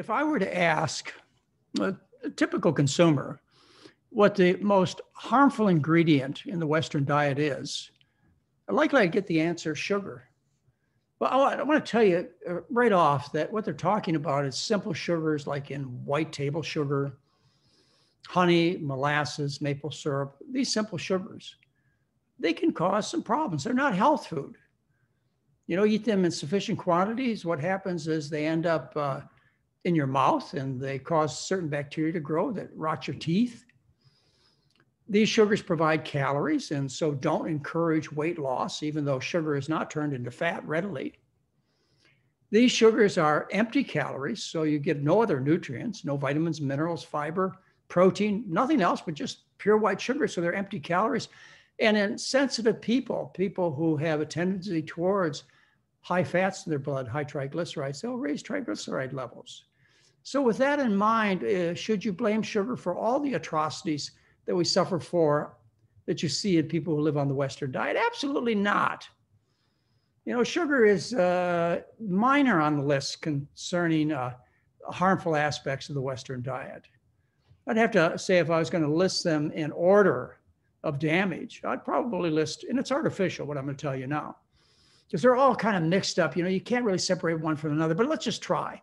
if I were to ask a, typical consumer what the most harmful ingredient in the Western diet is, likely I'd get the answer sugar. Well, I want to tell you uh, right off that what they're talking about is simple sugars like in white table sugar, honey, molasses, maple syrup, these simple sugars. They can cause some problems. They're not health food. You know, eat them in sufficient quantities. What happens is they end up uh, in your mouth and they cause certain bacteria to grow that rot your teeth. These sugars provide calories and so don't encourage weight loss, even though sugar is not turned into fat readily. These sugars are empty calories, so you get no other nutrients, no vitamins, minerals, fiber, protein, nothing else but just pure white sugar. So they're empty calories. And in sensitive people, people who have a tendency towards high fats in their blood, high triglycerides, they'll raise triglyceride levels. So, with that in mind, uh, should you blame sugar for all the atrocities that we suffer for that you see in people who live on the Western diet? Absolutely not. You know, sugar is uh, minor on the list concerning uh, harmful aspects of the Western diet. I'd have to say if I was going to list them in order of damage, I'd probably list, and it's artificial what I'm going to tell you now, because they're all kind of mixed up. You know, you can't really separate one from another, but let's just try.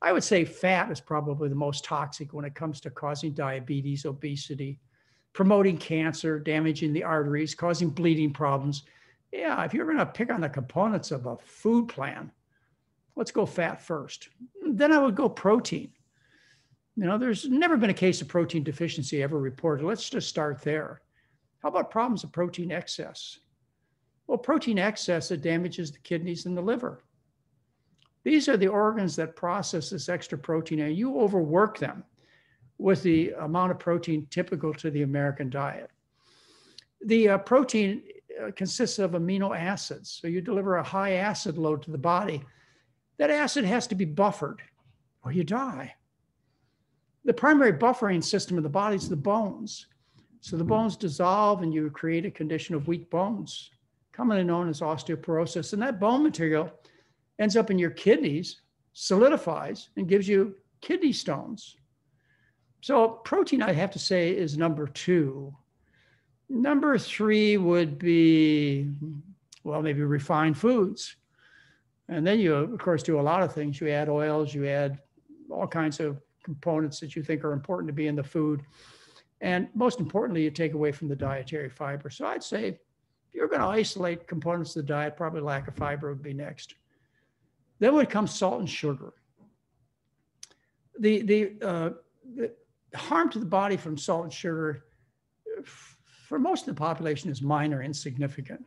I would say fat is probably the most toxic when it comes to causing diabetes, obesity, promoting cancer, damaging the arteries, causing bleeding problems. Yeah, if you're going to pick on the components of a food plan, let's go fat first. Then I would go protein. You know, there's never been a case of protein deficiency ever reported. Let's just start there. How about problems of protein excess? Well, protein excess, it damages the kidneys and the liver. These are the organs that process this extra protein, and you overwork them with the amount of protein typical to the American diet. The uh, protein uh, consists of amino acids, so you deliver a high acid load to the body. That acid has to be buffered, or you die. The primary buffering system of the body is the bones. So the bones dissolve, and you create a condition of weak bones, commonly known as osteoporosis. And that bone material ends up in your kidneys, solidifies, and gives you kidney stones. So, protein, I have to say, is number two. Number three would be, well, maybe refined foods. And then you, of course, do a lot of things. You add oils, you add all kinds of components that you think are important to be in the food. And most importantly, you take away from the dietary fiber. So I'd say if you're going to isolate components of the diet, probably lack of fiber would be next. Then would come salt and sugar. The, the, uh, the harm to the body from salt and sugar for most of the population is minor, insignificant.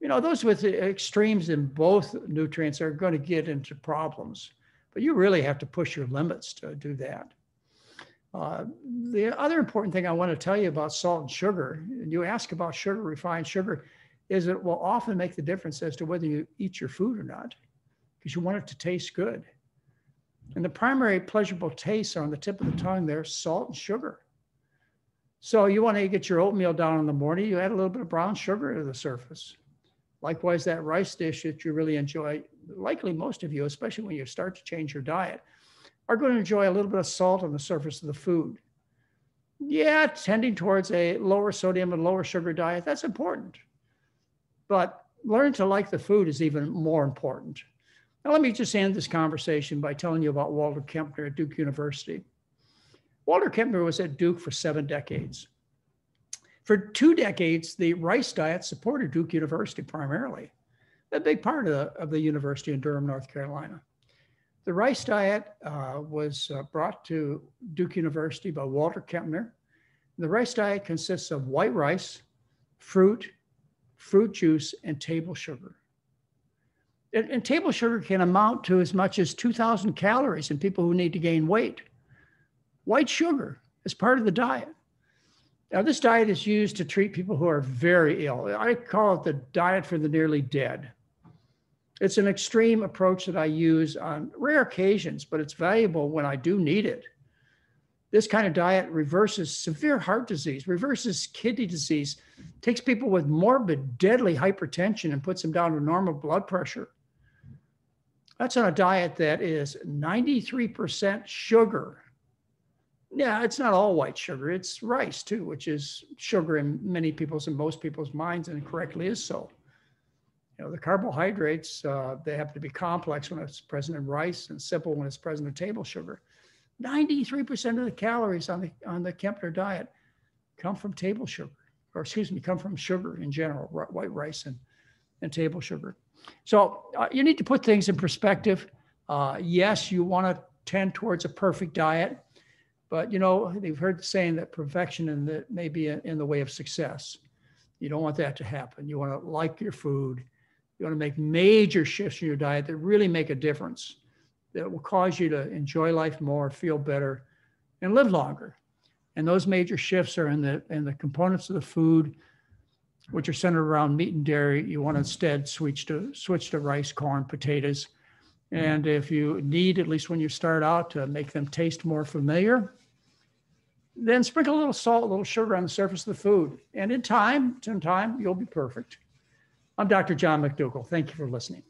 You know, those with extremes in both nutrients are going to get into problems, but you really have to push your limits to do that. Uh, the other important thing I want to tell you about salt and sugar, and you ask about sugar, refined sugar, is it will often make the difference as to whether you eat your food or not you want it to taste good. And the primary pleasurable tastes are on the tip of the tongue there salt and sugar. So you want to get your oatmeal down in the morning, you add a little bit of brown sugar to the surface. Likewise, that rice dish that you really enjoy, likely most of you, especially when you start to change your diet, are going to enjoy a little bit of salt on the surface of the food. Yeah, tending towards a lower sodium and lower sugar diet, that's important. But learn to like the food is even more important. Now, let me just end this conversation by telling you about Walter Kempner at Duke University. Walter Kempner was at Duke for seven decades. For two decades, the rice diet supported Duke University primarily, a big part of the, of the university in Durham, North Carolina. The rice diet uh, was uh, brought to Duke University by Walter Kempner. The rice diet consists of white rice, fruit, fruit juice, and table sugar and, and table sugar can amount to as much as 2,000 calories in people who need to gain weight. White sugar is part of the diet. Now, this diet is used to treat people who are very ill. I call it the diet for the nearly dead. It's an extreme approach that I use on rare occasions, but it's valuable when I do need it. This kind of diet reverses severe heart disease, reverses kidney disease, takes people with morbid, deadly hypertension and puts them down to normal blood pressure. That's on a diet that is 93% sugar. Yeah, it's not all white sugar. It's rice too, which is sugar in many people's and most people's minds, and correctly is so. You know, the carbohydrates, uh, they have to be complex when it's present in rice and simple when it's present in table sugar. 93% of the calories on the on the Kempner diet come from table sugar, or excuse me, come from sugar in general, white rice and, and table sugar. So uh, you need to put things in perspective. Uh, yes, you want to tend towards a perfect diet, but you know they've heard the saying that perfection in the, may be in the way of success. You don't want that to happen. You want to like your food. You want to make major shifts in your diet that really make a difference, that will cause you to enjoy life more, feel better, and live longer. And those major shifts are in the in the components of the food which are centered around meat and dairy, you want to instead switch to switch to rice, corn, potatoes. And if you need, at least when you start out, to make them taste more familiar, then sprinkle a little salt, a little sugar on the surface of the food. And in time, in time, you'll be perfect. I'm Dr. John McDougall. Thank you for listening.